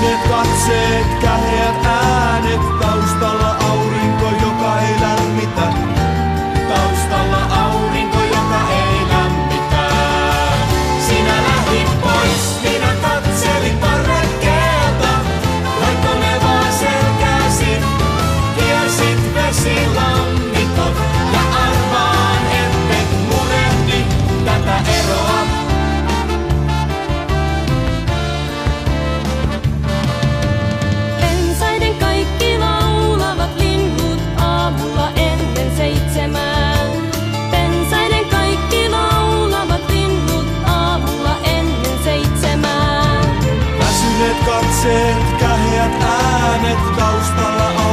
Sinnet katseet, käheät äänet, taustalla aurinko, joka ei lämmitä. Taustalla aurinko, joka ei lämmitä. Sinä lähdit pois, minä katselin parvekkeelta. Laitko ne vaan selkäsi, kiesit vesillä. Ihmiset, kahjat äänet taustalla on.